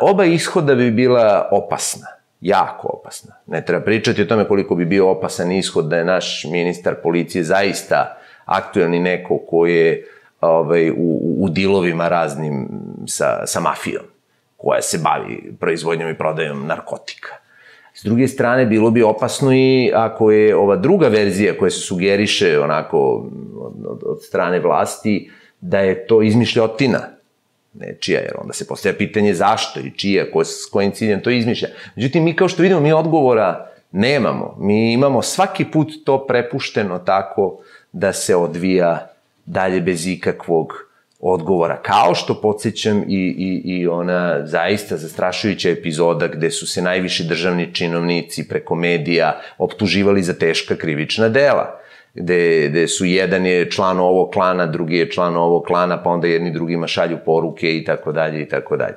Oba ishoda bi bila opasna jako opasna. Ne treba pričati o tome koliko bi bio opasan ishod da je naš ministar policije zaista aktuelni neko ko je ovaj, u, u dilovima raznim sa, sa mafijom, koja se bavi proizvodnjom i prodajom narkotika. S druge strane, bilo bi opasno i ako je ova druga verzija koja se sugeriše onako od, od, od strane vlasti, da je to izmišljotina, nečija, jer onda se postavlja pitanje zašto i čija, ko, s kojim ciljem to izmišlja. Međutim, mi kao što vidimo, mi odgovora nemamo. Mi imamo svaki put to prepušteno tako da se odvija dalje bez ikakvog odgovora. Kao što podsjećam i, i, i ona zaista zastrašujuća epizoda gde su se najviši državni činovnici preko medija optuživali za teška krivična dela gde, gde su jedan je član ovog klana, drugi je član ovog klana, pa onda jedni drugima šalju poruke i tako dalje i tako dalje.